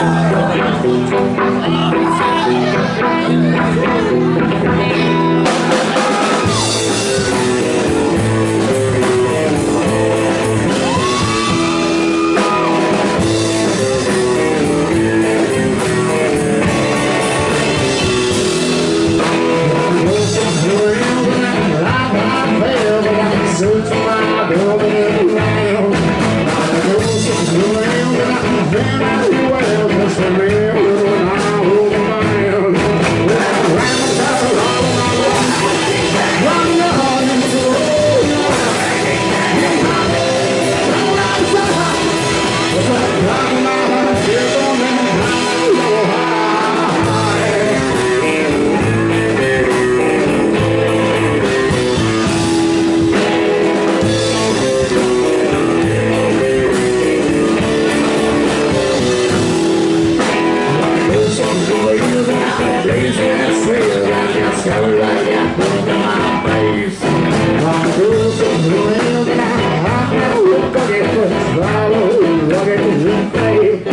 Thank you. Rock it, rock it, rock